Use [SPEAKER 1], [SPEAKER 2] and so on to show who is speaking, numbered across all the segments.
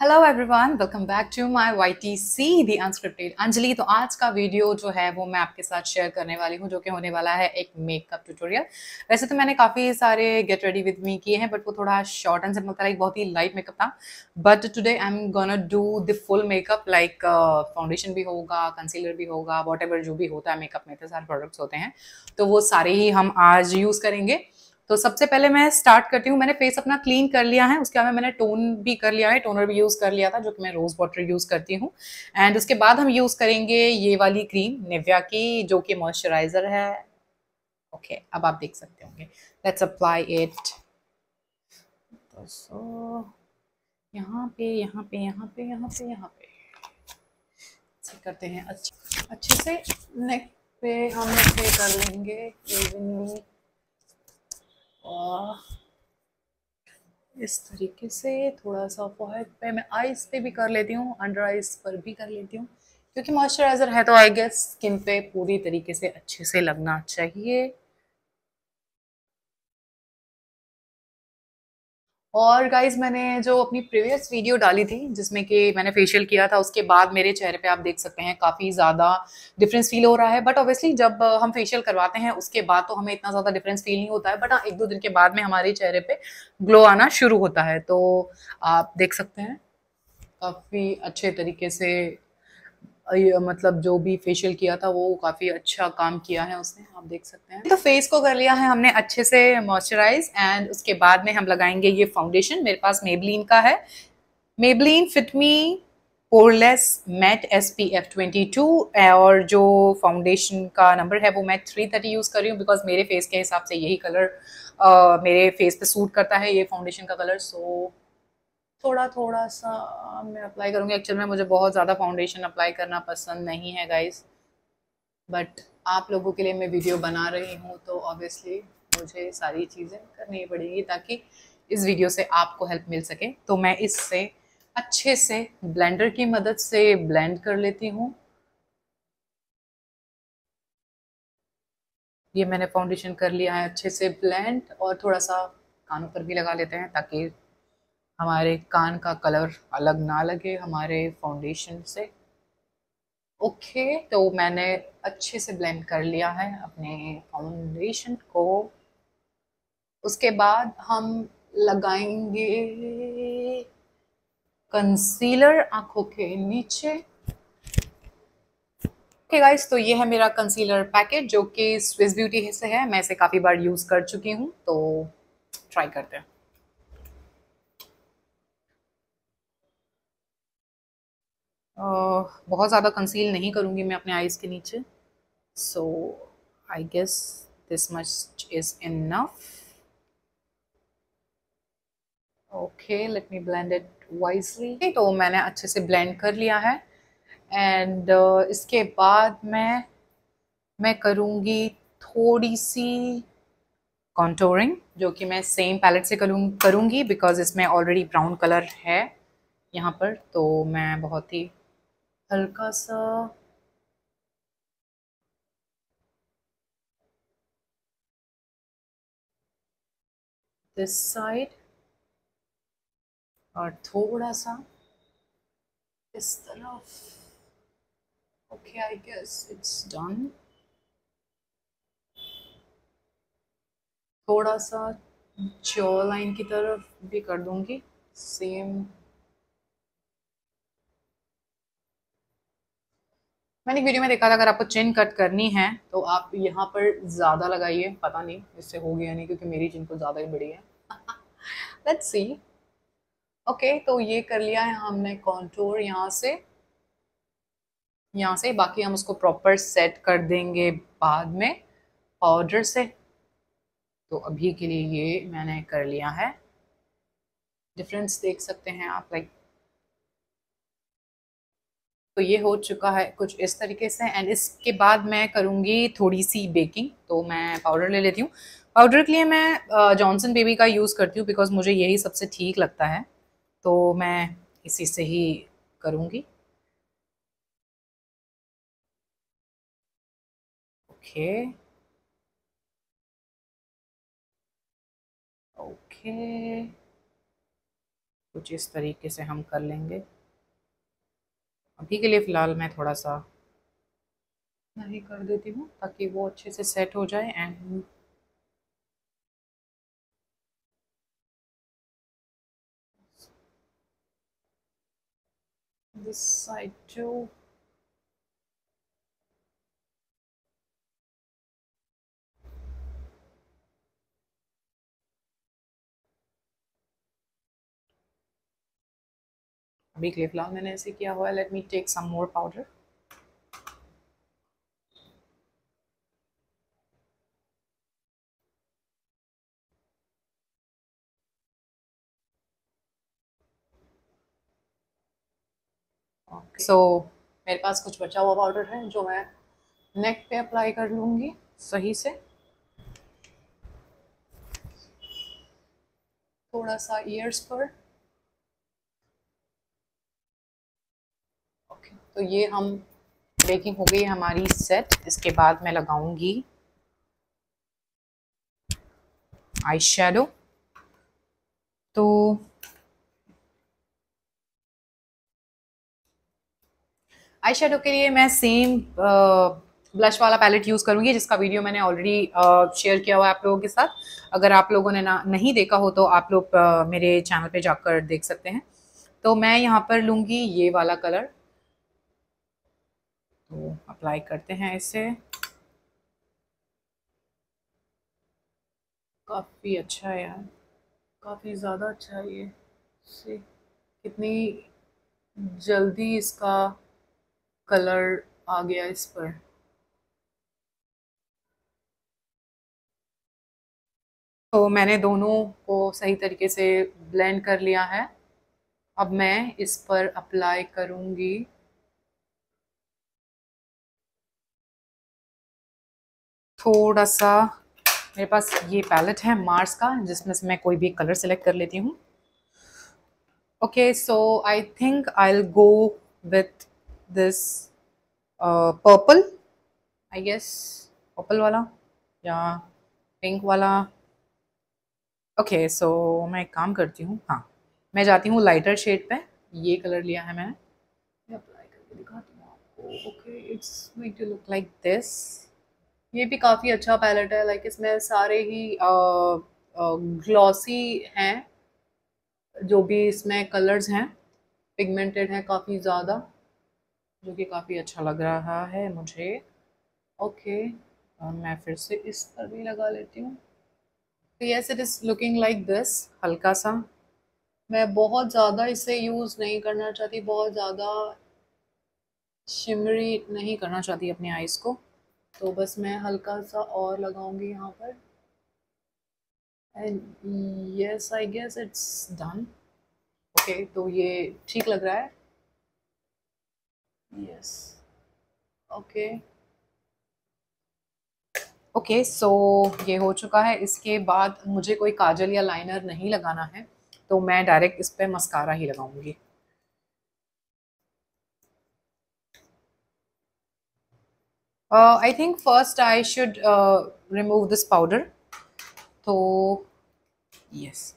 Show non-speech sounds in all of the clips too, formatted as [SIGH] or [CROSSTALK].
[SPEAKER 1] Hello everyone welcome back to my YTC the unscripted Anjali तो आज का video जो है, वो मैं आपके साथ शेयर करने वाली हूँ, जो कि होने वाला है एक मेकअप ट्यूटोरियल वैसे तो मैंने काफ़ी सारे गेट रेडी विद मी किए हैं बट वो थोड़ा शॉर्ट एंड सिंपल था लाइक बहुत ही लाइट मेकअप था. But today I am gonna do the full makeup like foundation भी होगा कंसीलर भी होगा वॉट जो भी होता है मेकअप में तो सारे प्रोडक्ट्स होते हैं. तो वो सारे ही हम आज यूज़ करेंगे. तो सबसे पहले मैं स्टार्ट करती हूँ। मैंने फेस अपना क्लीन कर लिया है। उसके बाद मैंने टोन भी कर लिया है। टोनर भी यूज़ कर लिया था जो कि मैं रोज़ वाटर यूज़ करती हूँ। एंड उसके बाद हम यूज़ करेंगे ये वाली क्रीम निव्या की जो कि मॉइस्चराइज़र है। ओके okay, अब आप देख सकते होंगे। लेट्स अप्लाई इट तो सो यहाँ पे यहाँ पे यहाँ पे यहाँ पे यहाँ पे। करते हैं। अच्छे अच्छे से नेक पे हम पे कर लेंगे। इस तरीके से थोड़ा सा फॉहेड पे मैं आईज पे भी कर लेती हूँ अंडर आइस पर भी कर लेती हूँ, क्योंकि मॉइस्चराइज़र है तो आई गेस स्किन पे पूरी तरीके से अच्छे से लगना चाहिए। और गाइज़ मैंने जो अपनी प्रीवियस वीडियो डाली थी, जिसमें कि मैंने फेशियल किया था, उसके बाद मेरे चेहरे पे आप देख सकते हैं काफ़ी ज़्यादा डिफरेंस फील हो रहा है। बट ऑब्वियसली जब हम फेशियल करवाते हैं, उसके बाद तो हमें इतना ज़्यादा डिफरेंस फील नहीं होता है। बट हाँ एक दो दिन के बाद में हमारे चेहरे पर ग्लो आना शुरू होता है। तो आप देख सकते हैं, काफ़ी अच्छे तरीके से मतलब जो भी फेशियल किया था वो काफ़ी अच्छा काम किया है उसने आप देख सकते हैं। तो फेस को कर लिया है हमने अच्छे से मॉइस्चराइज एंड उसके बाद में हम लगाएँगे ये फाउंडेशन मेरे पास मेबलिन का है। Maybelline fit me poreless matte S P F twenty two और जो फाउंडेशन का नंबर है वो मैं थ्री थर्टी यूज़ कर रही हूँ बिकॉज़ मेरे फेस के हिसाब से यही कलर uh, मेरे फेस पे सूट करता है ये फाउंडेशन का कलर सो so, थोड़ा थोड़ा सा मैं अप्लाई करूँगी। एक्चुअल में, मुझे बहुत ज़्यादा फाउंडेशन अप्लाई करना पसंद नहीं है गाइस बट आप लोगों के लिए मैं वीडियो बना रही हूँ तो ऑब्वियसली मुझे सारी चीज़ें करनी पड़ेंगी ताकि इस वीडियो से आपको हेल्प मिल सके। तो मैं इससे अच्छे से ब्लेंडर की मदद से ब्लेंड कर लेती हूँ। ये मैंने फाउंडेशन कर लिया है, अच्छे से ब्लेंड और थोड़ा सा कानों पर भी लगा लेते हैं ताकि हमारे कान का कलर अलग ना लगे हमारे फाउंडेशन से। ओके okay, तो मैंने अच्छे से ब्लेंड कर लिया है अपने फाउंडेशन को। उसके बाद हम लगाएँगे कंसीलर आँखों के नीचे। ओके गाइस तो ये है मेरा कंसीलर पैकेट जो कि स्विस ब्यूटी से है। मैं इसे काफ़ी बार यूज़ कर चुकी हूँ तो ट्राई करते हैं। बहुत ज़्यादा कंसील नहीं करूँगी मैं अपने आइज़ के नीचे। So I guess this much is enough okay let me blend it wisely तो मैंने अच्छे से ब्लेंड कर लिया है। एंड uh, इसके बाद मैं मैं करूँगी थोड़ी सी कॉन्टोरिंग जो कि मैं सेम पैलेट से करूँ करूँगी बिकॉज़ इसमें ऑलरेडी ब्राउन कलर है यहाँ पर तो मैं बहुत ही हल्का सा दिस साइड और थोड़ा सा इस तरफ़। Okay I guess it's done थोड़ा सा जॉ लाइन की तरफ़ भी कर दूँगी। सेम मैंने एक वीडियो में देखा था, अगर आपको चिन कट करनी है तो आप यहाँ पर ज़्यादा लगाइए। पता नहीं इससे हो गया नहीं, क्योंकि मेरी चिन को ज़्यादा ही बड़ी है। लेट्स सी ओके तो ये कर लिया है हमने कॉन्टोर यहाँ से। यहाँ से बाकी हम उसको प्रॉपर सेट कर देंगे बाद में पाउडर से। तो अभी के लिए ये मैंने कर लिया है। डिफरेंस देख सकते हैं आप लाइक तो ये हो चुका है कुछ इस तरीके से एंड इसके बाद मैं करूँगी थोड़ी सी बेकिंग तो मैं पाउडर ले लेती हूँ। पाउडर के लिए मैं जॉनसन बेबी का यूज़ करती हूँ बिकॉज़ मुझे यही सबसे ठीक लगता है। तो मैं इसी से ही करूँगी। ओके ओके कुछ इस तरीके से हम कर लेंगे। अभी के लिए फ़िलहाल मैं थोड़ा सा नहीं कर देती हूँ, ताकि वो अच्छे से सेट हो जाए एंड side too अभी के लिए फ़िलहाल मैंने ऐसे किया हुआ है। Let me take some more powder so so, मेरे पास कुछ बचा हुआ पाउडर है जो मैं नेक पे अप्लाई कर लूँगी सही से। थोड़ा सा ईयर्स पर ओके तो ये हम बेकिंग हो गई हमारी सेट इसके बाद मैं लगाऊँगी आई शेडो तो आई शेडो के लिए मैं सेम ब्लश वाला पैलेट यूज़ करूँगी, जिसका वीडियो मैंने ऑलरेडी शेयर किया हुआ है आप लोगों के साथ. अगर आप लोगों ने ना, नहीं देखा हो तो आप लोग मेरे चैनल पे जाकर देख सकते हैं. तो मैं यहाँ पर लूँगी ये वाला कलर तो अप्लाई करते हैं इसे। काफ़ी अच्छा है यार। काफ़ी ज़्यादा अच्छा है ये। से कितनी जल्दी इसका कलर आ गया इस पर। तो मैंने दोनों को सही तरीके से ब्लेंड कर लिया है। अब मैं इस पर अप्लाई करूँगी। थोड़ा सा मेरे पास ये पैलेट है मार्स का जिसमें से मैं कोई भी कलर सेलेक्ट कर लेती हूँ। Okay so I think I will go with this purple I guess purple वाला या पिंक वाला। ओके okay, सो so मैं एक काम करती हूँ हाँ मैं जाती हूँ लाइटर शेड पे। ये कलर लिया है मैंने। अप्लाई करके दिखाती हूँ आपको। Okay it's to look like this ये भी काफ़ी अच्छा पैलेट है लाइक इसमें सारे ही ग्लॉसी हैं, जो भी इसमें कलर्स हैं पिगमेंटेड हैं काफ़ी ज़्यादा, जो कि काफ़ी अच्छा लग रहा है मुझे। ओके और मैं फिर से इस पर भी लगा लेती हूँ। तो yes it is looking like this हल्का सा। मैं बहुत ज़्यादा इसे यूज़ नहीं करना चाहती, बहुत ज़्यादा शिमरी नहीं करना चाहती अपने आइज़ को। तो बस मैं हल्का सा और लगाऊँगी यहाँ पर। And yes I guess it's done okay तो ये ठीक लग रहा है? यस ओके ओके सो ये हो चुका है। इसके बाद मुझे कोई काजल या लाइनर नहीं लगाना है तो मैं डायरेक्ट इस पर मस्कारा ही लगाऊँगी। Uh, I think first I should uh, remove this powder. So, yes.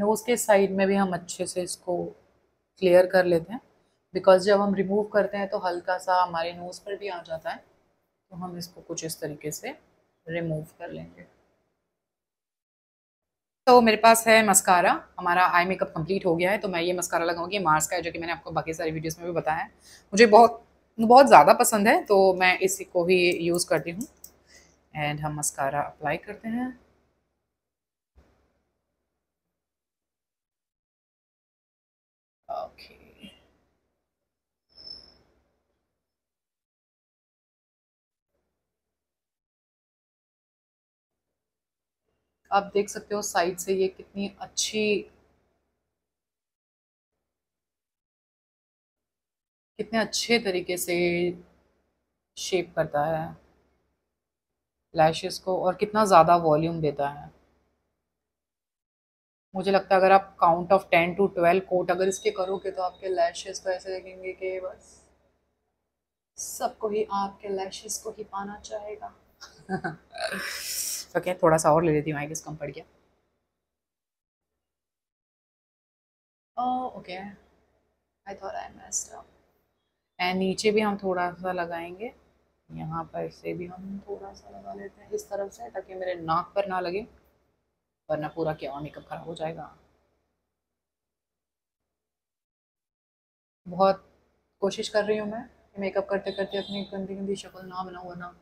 [SPEAKER 1] Nose के साइड में भी हम अच्छे से इसको क्लियर कर लेते हैं। बिकॉज़ जब हम रिमूव करते हैं तो हल्का सा हमारे नोज़ पर भी आ जाता है। तो हम इसको कुछ इस तरीके से रिमूव कर लेंगे। तो मेरे पास है मस्कारा हमारा आई मेकअप कंप्लीट हो गया है तो मैं ये मस्कारा लगाऊँगी। मार्स का है, जो कि मैंने आपको बाकी सारी वीडियोस में भी बताया है। मुझे बहुत बहुत ज़्यादा पसंद है तो मैं इसी को ही यूज़ करती हूँ। एंड हम मस्कारा अप्लाई करते हैं Okay. आप देख सकते हो साइड से ये कितनी अच्छी कितने अच्छे तरीके से शेप करता है। लैशेस को और कितना ज़्यादा वॉल्यूम देता है। मुझे लगता है अगर आप count of ten to twelve coat अगर इसके करोगे तो आपके लैशेस को ऐसे देखेंगे कि बस सबको ही आपके लैशेस को ही पाना चाहेगा। [LAUGHS] ओके थोड़ा सा और ले लेती हूँ आई गेस कम पड़ गया। Okay I thought I messed up and नीचे भी हम थोड़ा सा लगाएँगे। यहाँ पर से भी हम थोड़ा सा लगा लेते हैं इस तरफ़ से, ताकि मेरे नाक पर ना लगे, वरना पूरा क्या मेकअप खराब हो जाएगा। बहुत कोशिश कर रही हूँ मैं मेकअप करते करते अपनी गंदी गंदी शक्ल ना बनाऊँ, वरना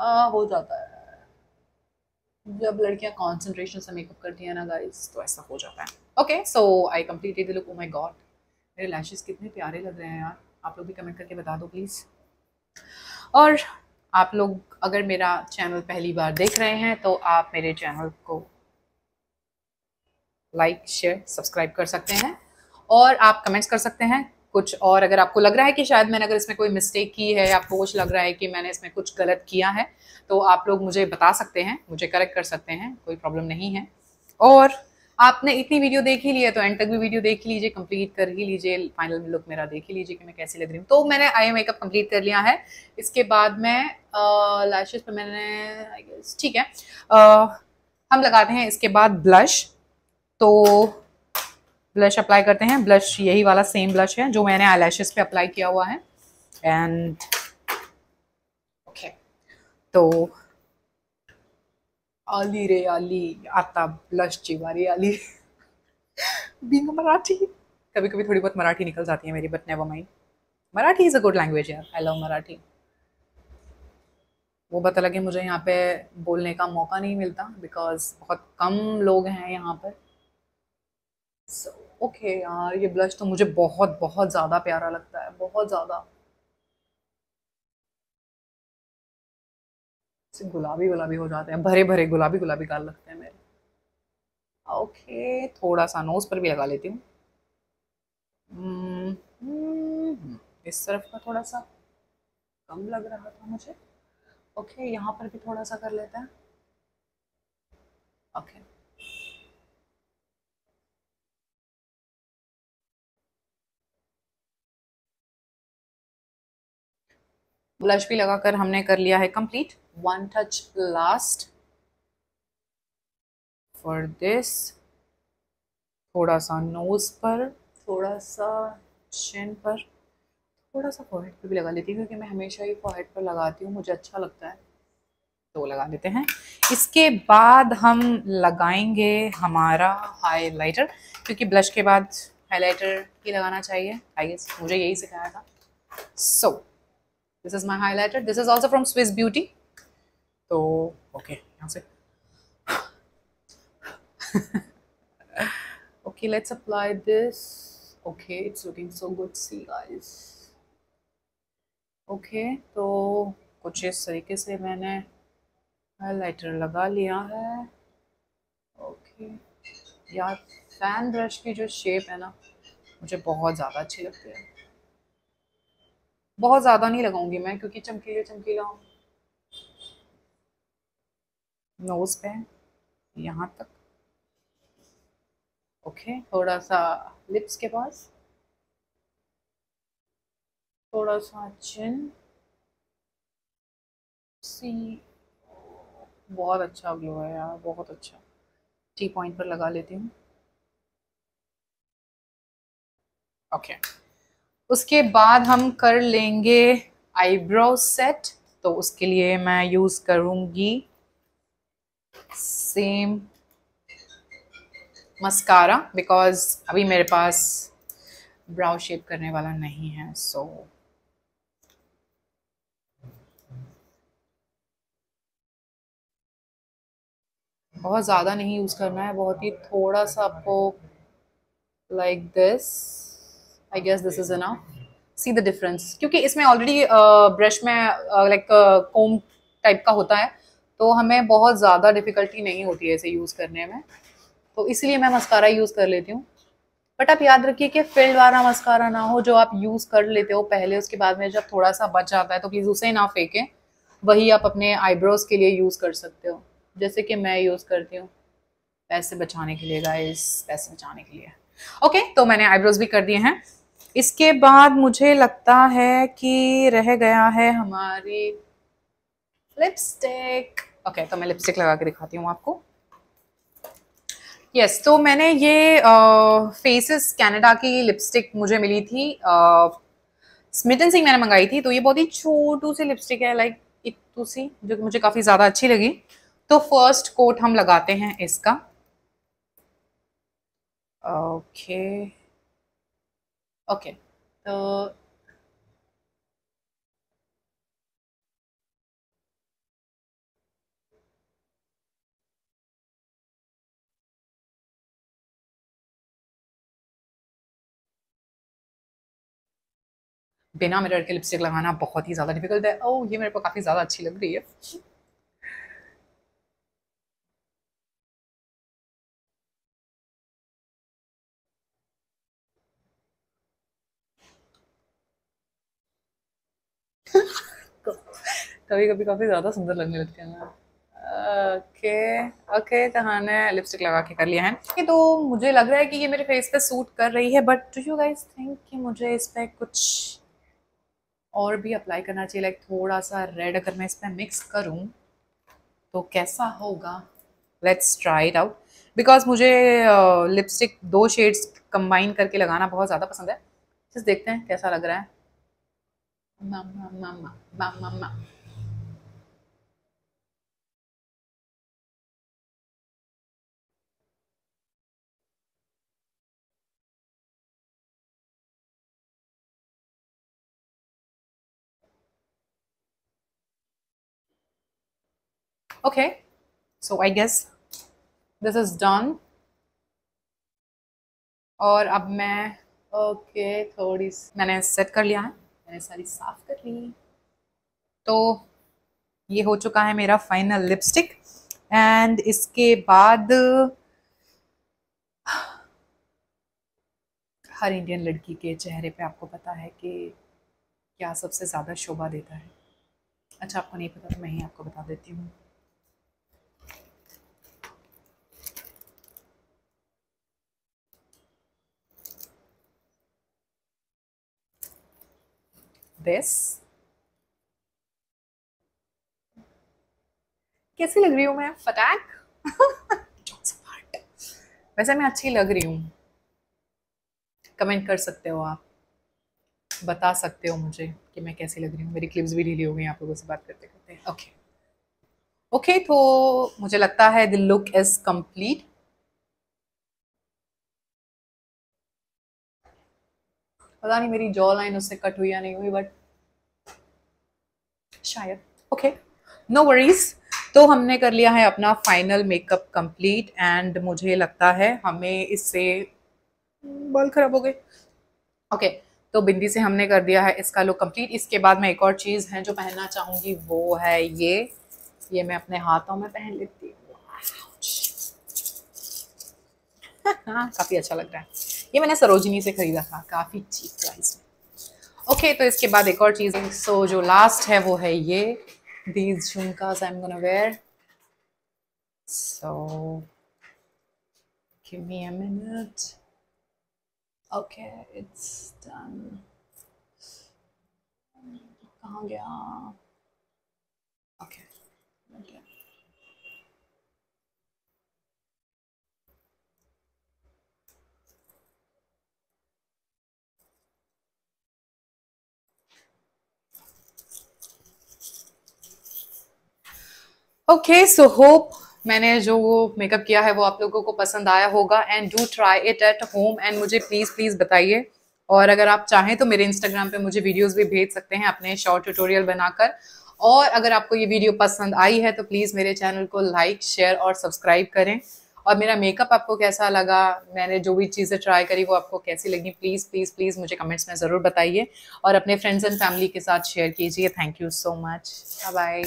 [SPEAKER 1] आ, हो जाता है। जब लड़कियाँ कॉन्सेंट्रेशन से मेकअप करती हैं ना गाइस तो ऐसा हो जाता है। Okay so I completed the look oh my god मेरे लैशेज़ कितने प्यारे लग रहे हैं यार। आप लोग भी कमेंट करके बता दो प्लीज़ और आप लोग अगर मेरा चैनल पहली बार देख रहे हैं तो आप मेरे चैनल को लाइक शेयर सब्सक्राइब कर सकते हैं। और आप कमेंट्स कर सकते हैं कुछ और अगर आपको लग रहा है कि शायद मैंने अगर इसमें कोई मिस्टेक की है आपको कुछ लग रहा है कि मैंने इसमें कुछ गलत किया है तो आप लोग मुझे बता सकते हैं मुझे करेक्ट कर सकते हैं कोई प्रॉब्लम नहीं है। और आपने इतनी वीडियो देख ही ली है तो एंड तक भी वीडियो देख ही लीजिए कंप्लीट कर ही लीजिए फाइनल लुक मेरा देख ही लीजिए कि मैं कैसी लग रही हूँ। तो मैंने आई मेकअप कंप्लीट कर लिया है। इसके बाद मैं लैशेस पे मैंने ठीक है। आ, हम लगाते हैं इसके बाद ब्लश तो ब्लश अप्लाई करते हैं। ब्लश यही वाला सेम ब्लश है, जो मैंने आई पे अप्लाई किया हुआ है। एंड ओके तो आली रे आली, आता ब्लश चिवारी आली। बींग मराठी। कभी कभी थोड़ी बहुत मराठी निकल जाती है मेरी but never mind Marathi is a good language यार आई लव मराठी। वो पता लगे मुझे यहाँ पे बोलने का मौका नहीं मिलता बिकॉज़ बहुत कम लोग हैं यहाँ पर। सो ओके okay, यार ये ब्लश तो मुझे बहुत बहुत ज़्यादा प्यारा लगता है बहुत ज़्यादा। गुलाबी गुलाबी हो जाते हैं भरे भरे गुलाबी गुलाबी गाल लगते हैं मेरे। ओके okay, थोड़ा सा नोज़ पर भी लगा लेती हूँ। हम्म, हम्म, इस तरफ़ का थोड़ा सा कम लग रहा था मुझे। ओके okay, यहाँ पर भी थोड़ा सा कर लेते हैं। Okay okay. ब्लश भी लगाकर हमने कर लिया है complete. One touch last for this थोड़ा सा नोज़ पर थोड़ा सा चिन पर थोड़ा सा फॉरहेड पर भी लगा लेती हूँ क्योंकि मैं हमेशा ही फॉरहेड पर लगाती हूँ मुझे अच्छा लगता है। तो लगा लेते हैं। इसके बाद हम लगाएँगे हमारा हाइलाइटर क्योंकि ब्लश के बाद हाइलाइटर ही लगाना चाहिए। आई गेस मुझे यही सिखाया था। So so, this is my highlighted this is also from Swiss beauty तो ओके यहाँ से। Okay let's apply this okay it's looking so good see guys okay तो कुछ इस तरीके से मैंने हाइलाइटर लगा लिया है। ओके यार फ़ैन ब्रश की जो शेप है ना, मुझे बहुत ज़्यादा अच्छी लगती है। बहुत ज़्यादा नहीं लगाऊँगी मैं, क्योंकि चमकीले चमकीला नोज़ पे, यहाँ तक। ओके थोड़ा सा लिप्स के पास। थोड़ा सा चिन सी बहुत अच्छा ग्लो है यार, बहुत अच्छा। टी पॉइंट पर लगा लेती हूँ। Okay okay. उसके बाद हम कर लेंगे आईब्रो सेट तो उसके लिए मैं यूज़ करूँगी सेम मस्कारा बिकॉज़ अभी मेरे पास ब्राउ शेप करने वाला नहीं है सो so, बहुत ज़्यादा नहीं यूज़ करना है बहुत ही थोड़ा सा आपको like like this I guess this is enough see the difference क्योंकि इसमें ऑलरेडी ब्रश में लाइक कोम टाइप का होता है तो हमें बहुत ज़्यादा डिफ़िकल्टी नहीं होती है इसे यूज़ करने में। तो इसलिए मैं मस्कारा यूज़ कर लेती हूँ। बट आप याद रखिए कि फिल्ड वाला मस्कारा ना हो, जो आप यूज़ कर लेते हो पहले, उसके बाद में जब थोड़ा सा बच जाता है तो प्लीज़ उसे ना फेंकें। वही आप अपने आईब्रोज के लिए यूज़ कर सकते हो। जैसे कि मैं यूज़ करती हूँ। पैसे बचाने के लिए गाइस पैसे बचाने के लिए। ओके तो मैंने आईब्रोज भी कर दिए हैं। इसके बाद मुझे लगता है कि रह गया है हमारी लिपस्टिक ओके तो मैं लिपस्टिक लगा के दिखाती हूँ आपको। यस yes, तो मैंने ये फेसेस कनाडा की लिपस्टिक मुझे मिली थी। स्मिटन सिंह मैंने मंगाई थी तो ये बहुत ही छोटू सी लिपस्टिक है लाइक इतू सी जो कि मुझे काफ़ी ज़्यादा अच्छी लगी। तो फ़र्स्ट कोट हम लगाते हैं इसका। ओके ओके तो बिना मिरर के लिपस्टिक लगाना बहुत ही ज़्यादा डिफ़िकल्ट है। ओह, ये मेरे को काफ़ी ज़्यादा अच्छी लग रही है। कभी कभी काफ़ी ज़्यादा सुंदर लगने लगती है ओके ओके तो हाँ ने लिपस्टिक लगा के कर लिया है। तो मुझे लग रहा है कि ये मेरे फेस पे सूट कर रही है but do you guys think कि मुझे इस पर कुछ और भी अप्लाई करना चाहिए? लाइक थोड़ा सा रेड अगर मैं इस पर मिक्स करूँ तो कैसा होगा? Let's try it out because मुझे लिपस्टिक दो शेड्स कंबाइन करके लगाना बहुत ज़्यादा पसंद है। जिस देखते हैं कैसा लग रहा है। मामा मामा मामा मामा okay. So I guess this is done. और अब मैं ओके okay, थोड़ी मैंने सेट कर लिया है। मैंने सारी साफ़ कर ली। तो ये हो चुका है मेरा फाइनल लिपस्टिक एंड इसके बाद हर इंडियन लड़की के चेहरे पे आपको पता है कि क्या सबसे ज़्यादा शोभा देता है। अच्छा आपको नहीं पता तो मैं ही आपको बता देती हूँ। This. कैसी लग रही हूँ मैं? फटाक। वैसे मैं अच्छी लग रही हूँ। कमेंट कर सकते हो आप। बता सकते हो मुझे कि मैं कैसी लग रही हूँ। मेरी क्लिप्स भी ढीली हो गई आप लोगों से बात करते करते ओके ओके तो मुझे लगता है द लुक इज़ कंप्लीट पता नहीं मेरी जॉ लाइन उससे कट हुई या नहीं हुई बट शायद। ओके नो वरीज तो हमने कर लिया है अपना फाइनल मेकअप कंप्लीट एंड मुझे लगता है हमें इससे बाल खराब हो गए। ओके तो बिंदी से हमने कर दिया है इसका लुक कंप्लीट इसके बाद मैं एक और चीज़ है जो पहनना चाहूँगी, वो है ये। ये मैं अपने हाथों में पहन लेती हूँ। [LAUGHS] हाँ काफ़ी अच्छा लग रहा है। ये मैंने सरोजिनी से ख़रीदा था, काफ़ी चीप प्राइस में। ओके तो इसके बाद एक और चीज़ सो जो लास्ट है वो है ये, these झुमकास I am so me a minute okay, it's done कहाँ गया? Okay ओके सो होप मैंने जो मेकअप किया है वो आप लोगों को पसंद आया होगा and do try it at home and मुझे प्लीज़ प्लीज़ बताइए। और अगर आप चाहें तो मेरे इंस्टाग्राम पे मुझे वीडियोस भी भेज सकते हैं अपने शॉर्ट ट्यूटोरियल बनाकर। और अगर आपको ये वीडियो पसंद आई है तो प्लीज़ मेरे चैनल को लाइक शेयर और सब्सक्राइब करें। और मेरा मेकअप आपको कैसा लगा, मैंने जो भी चीज़ें ट्राई करी वो आपको कैसी लगी प्लीज़ प्लीज़ प्लीज़ मुझे कमेंट्स में ज़रूर बताइए। और अपने फ्रेंड्स एंड फैमिली के साथ शेयर कीजिए। Thank you so much bye